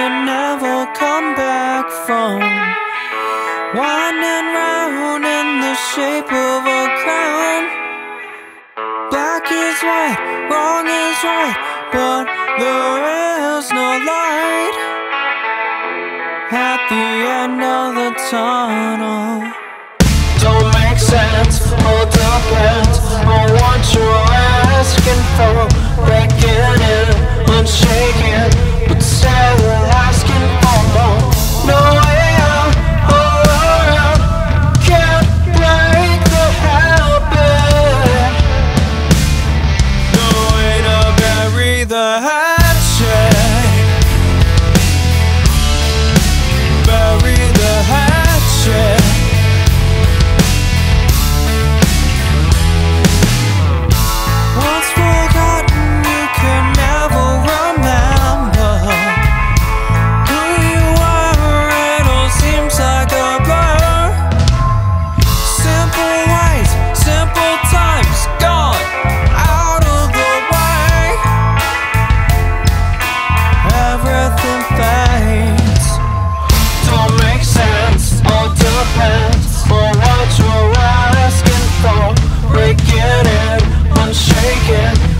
never come back from Winding round in the shape of a crown. Black is white, wrong is right But there is no light. At the end of the tunnel. Don't make sense heart again.